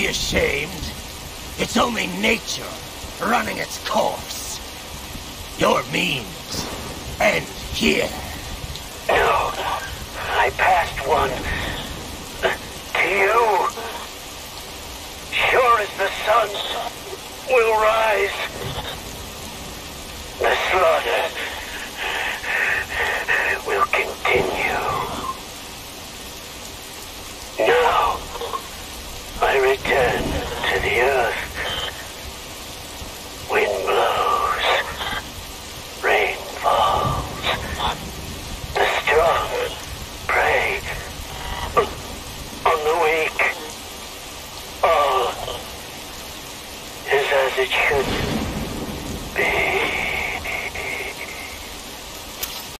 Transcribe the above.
be ashamed. It's only nature running its course. Your means end here. No, I passed one. To you. Sure as the sun will rise. return to the earth. Wind blows, rain falls. The strong prey on the weak. All is as it should